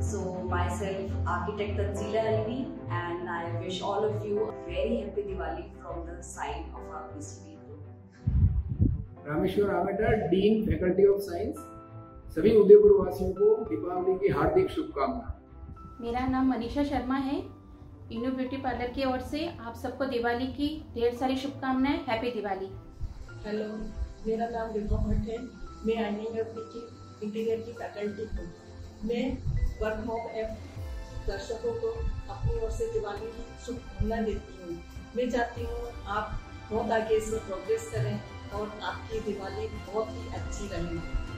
So myself, architect Tanzila Alvi, and I wish all of you a very happy Diwali from the side of our PCB group. Rameshwar Ameta dean faculty of science सभी उदयपुर वासियों को दीपावली की हार्दिक शुभकामनाएँ। मेरा नाम मनीषा शर्मा है। इनो beauty parlour की ओर से आप सबको दिवाली की ढेर सारी शुभकामनाएँ। हैप्पी दिवाली। हेलो मेरा नाम विभा भट्ट है। मैं आई की इंटीरियर की फैकल्टी हूँ। मैं वर्क फ्रॉम एप दर्शकों को अपनी ओर से दिवाली की शुभकामना देती हूँ। मैं चाहती हूँ आप बहुत आगे से प्रोग्रेस करें और आपकी दिवाली बहुत ही अच्छी रहे।